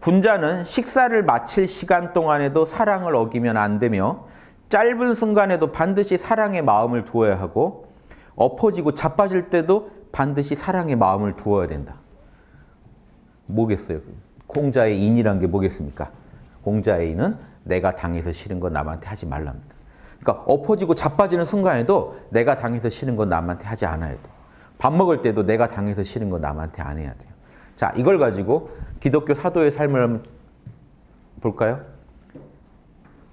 군자는 식사를 마칠 시간 동안에도 사랑을 어기면 안 되며 짧은 순간에도 반드시 사랑의 마음을 두어야 하고 엎어지고 자빠질 때도 반드시 사랑의 마음을 두어야 된다. 뭐겠어요? 공자의 인이란 게 뭐겠습니까? 공자의 인은 내가 당해서 싫은 건 남한테 하지 말랍니다. 그러니까 엎어지고 자빠지는 순간에도 내가 당해서 싫은 건 남한테 하지 않아야 돼. 밥 먹을 때도 내가 당해서 싫은 건 남한테 안 해야 돼요. 자, 이걸 가지고 기독교 사도의 삶을 볼까요?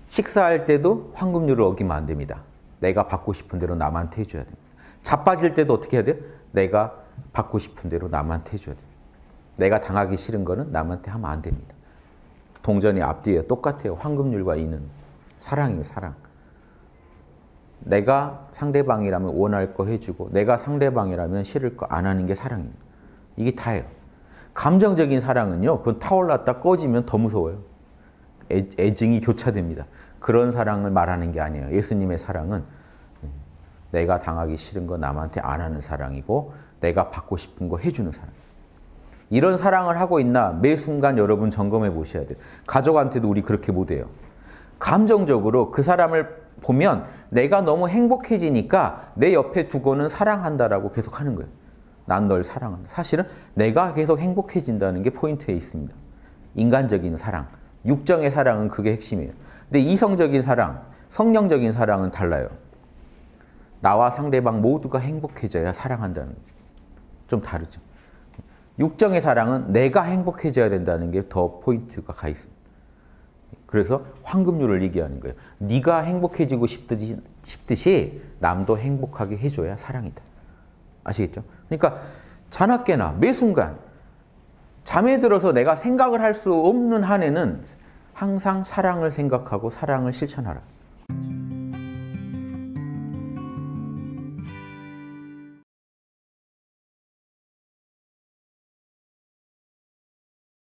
식사할 때도 황금률을 어기면 안 됩니다. 내가 받고 싶은 대로 남한테 해줘야 됩니다. 자빠질 때도 어떻게 해야 돼요? 내가 받고 싶은 대로 남한테 해줘야 돼요. 내가 당하기 싫은 거는 남한테 하면 안 됩니다. 동전이 앞뒤에 똑같아요. 황금률과 이는 사랑입니다. 사랑. 내가 상대방이라면 원할 거 해주고 내가 상대방이라면 싫을 거 안 하는 게 사랑입니다. 이게 다예요. 감정적인 사랑은요. 그건 타올랐다 꺼지면 더 무서워요. 애, 애증이 교차됩니다. 그런 사랑을 말하는 게 아니에요. 예수님의 사랑은 내가 당하기 싫은 거 남한테 안 하는 사랑이고 내가 받고 싶은 거 해주는 사랑. 이런 사랑을 하고 있나 매 순간 여러분 점검해 보셔야 돼요. 가족한테도 우리 그렇게 못해요. 감정적으로 그 사람을 보면 내가 너무 행복해지니까 내 옆에 두고는 사랑한다라고 계속 하는 거예요. 난 널 사랑한다. 사실은 내가 계속 행복해진다는 게 포인트에 있습니다. 인간적인 사랑. 육정의 사랑은 그게 핵심이에요. 근데 이성적인 사랑, 성령적인 사랑은 달라요. 나와 상대방 모두가 행복해져야 사랑한다는 좀 다르죠. 육정의 사랑은 내가 행복해져야 된다는 게 더 포인트가 가 있습니다. 그래서 황금률을 얘기하는 거예요. 네가 행복해지고 싶듯이, 싶듯이 남도 행복하게 해줘야 사랑이다. 아시겠죠? 그러니까 자나깨나 매 순간 잠에 들어서 내가 생각을 할 수 없는 한에는 항상 사랑을 생각하고 사랑을 실천하라.